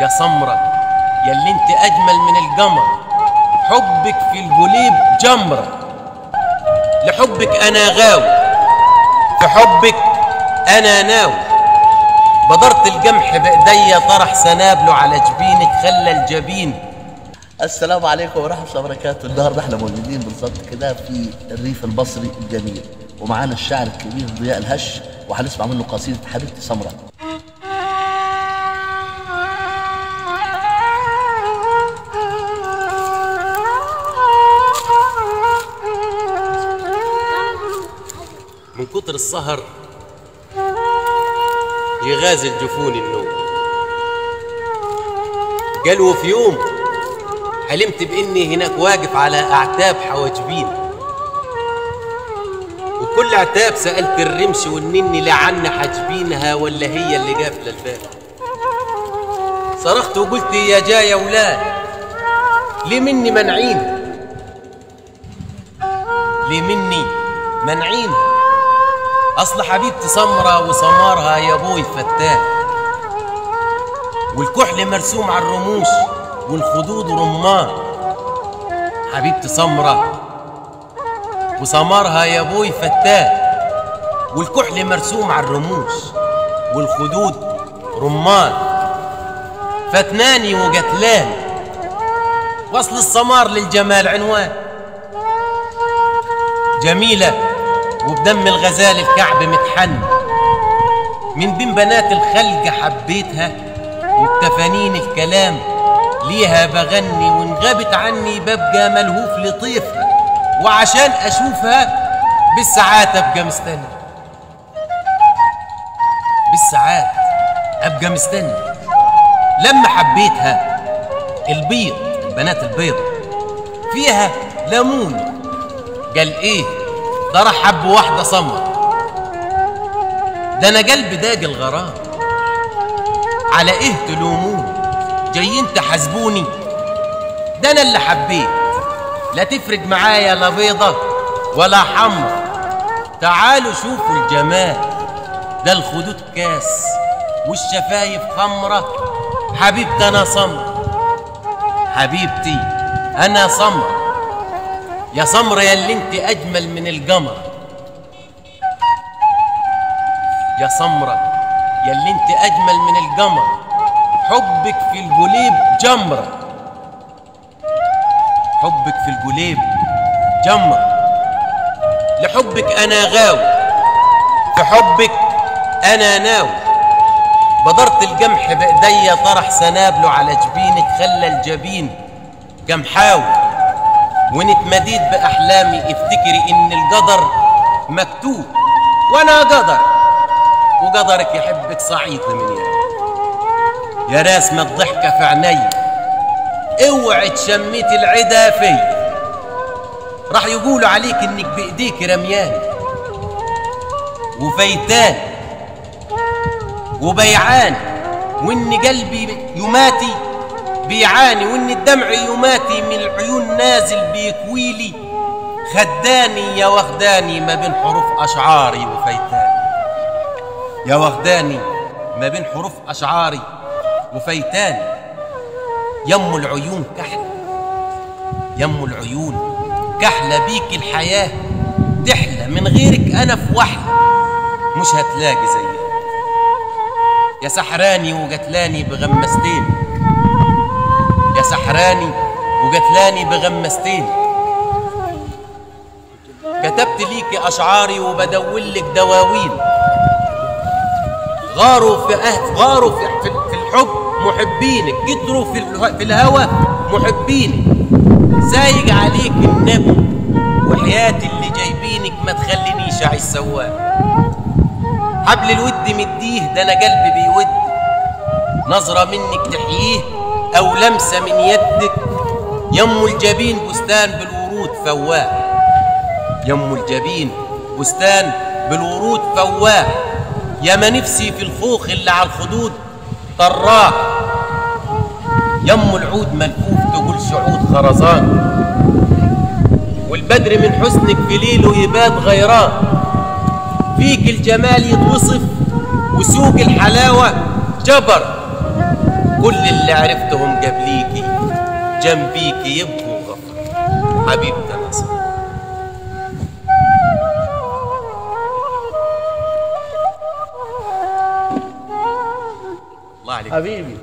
يا سمرة ياللي انت أجمل من القمر. حبك في القليب جمرة. لحبك أنا غاوي في حبك أنا ناوي بدرت القمح بإيديا طرح سنابله على جبينك خلى الجبين. السلام عليكم ورحمة الله وبركاته. النهاردة إحنا موجودين بالظبط كده في الريف المصري الجميل. ومعانا الشاعر الكبير ضياء الهش وهنسمع منه قصيدة حبيبتي سمرة. من كتر السهر يغازل جفون النوم. قالوا في يوم حلمت بإني هناك واقف على أعتاب حواجبين. وكل عتاب سألت الرمش والنني لعن حاجبينها ولا هي اللي قافلة الباب. صرخت وقلت يا جاية ولاد ليه مني منعين؟ ليه مني منعين؟ أصل حبيبتي سمرة وسمارها يا أبوي فتان. والكحل مرسوم على الرموش والخدود رمان. حبيبتي سمرة وسمارها يا أبوي فتان. والكحل مرسوم على الرموش والخدود رمان. فتناني وقتلاني وصل السمار للجمال عنوان. جميلة. وبدم الغزال الكعب متحن. من بين بنات الخلق حبيتها وبتفانين الكلام ليها بغني وان غابت عني ببقى ملهوف لطيفها وعشان أشوفها بالساعات أبقى مستني. بالساعات أبقى مستني. لما حبيتها البيض البنات البيض فيها ليمون قال إيه؟ ده راح حب واحدة سمر ده أنا قلبي داق الغرام. على إيه تلوموني؟ جايين تحاسبوني. ده أنا اللي حبيت. لا تفرق معايا لا بيضة ولا حمر تعالوا شوفوا الجمال. ده الخدود كاس والشفايف خمرة. حبيبتي أنا سمر حبيبتي أنا سمر يا سمرة يا اللي انت أجمل من القمر. يا سمرة يا اللي انت أجمل من القمر. حبك في القليب جمرة. حبك في القليب جمرة. لحبك أنا غاوي في حبك أنا ناوي بدرت القمح بإيديا طرح سنابله على جبينك خلى الجبين قمحاوي وان اتمديت باحلامي افتكري إن القدر مكتوب. وأنا قدر. وقدرك يحبك صعيد من يا راسمة الضحكة في عيني اوعي تشميت العدا في. راح يقولوا عليك إنك بإيديك رمياني وفيتاني وبيعاني وإن قلبي يماتي. بيعاني وإن الدمع يماتي من العيون نازل بيكويلي. خداني يا وخداني ما بين حروف أشعاري وفيتاني يا وخداني ما بين حروف أشعاري وفيتاني يم العيون كحلة يم العيون كحلة بيك الحياة. تحلى من غيرك أنا في وحلة مش هتلاقي زيها. يا سحراني وقتلاني بغمستين. سحراني وقتلاني بغمستين كتبت ليكي أشعاري وبدولك دواوين. غاروا في أهل غاروا في, في, الحب محبينك. قدروا في, في الهوى محبينك. سايق عليك النبي وحياتي اللي جايبينك ما تخلينيش أعيش سواق حبل الود مديه ده أنا قلبي بيود. نظرة منك تحييه أو لمسة من يدك. يم الجبين بستان بالورود فواه. يم الجبين بستان بالورود فواه. يا ما نفسي في الخوخ اللي على الخدود طراق يم العود ملفوف تقول سعود خرزان. والبدر من حسنك في ليله يبات غيران. فيك الجمال يتوصف وسوق الحلاوة جبر. كل اللي عرفتهم قبليكي جنبيكي يبقوا غفر. حبيبتي نصر الله عليك. حبيبي.